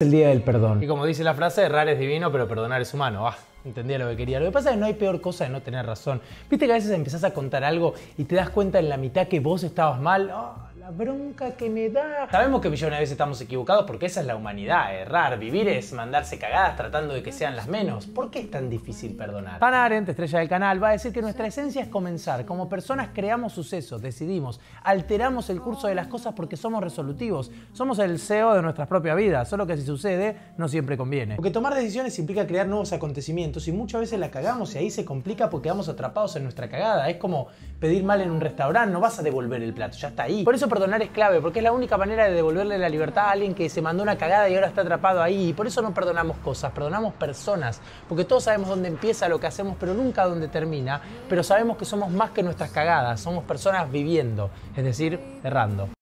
el día del perdón. Y como dice la frase, errar es divino, pero perdonar es humano. Ah, entendía lo que quería. Lo que pasa es que no hay peor cosa de no tener razón. Viste que a veces empezás a contar algo y te das cuenta en la mitad que vos estabas mal. Ah, la bronca que me da. Sabemos que millones de veces estamos equivocados porque esa es la humanidad. Errar, vivir es mandarse cagadas tratando de que sean las menos. ¿Por qué es tan difícil perdonar? Hannah Arendt, estrella del canal, va a decir que nuestra esencia es comenzar. Como personas creamos sucesos, decidimos, alteramos el curso de las cosas porque somos resolutivos. Somos el CEO de nuestras propias vidas, solo que si sucede, no siempre conviene. Porque tomar decisiones implica crear nuevos acontecimientos y muchas veces la cagamos y ahí se complica porque quedamos atrapados en nuestra cagada. Es como pedir mal en un restaurante, no vas a devolver el plato, ya está ahí. Por eso perdonar es clave, porque es la única manera de devolverle la libertad a alguien que se mandó una cagada y ahora está atrapado ahí. Y por eso no perdonamos cosas, perdonamos personas. Porque todos sabemos dónde empieza lo que hacemos, pero nunca dónde termina. Pero sabemos que somos más que nuestras cagadas, somos personas viviendo, es decir, errando.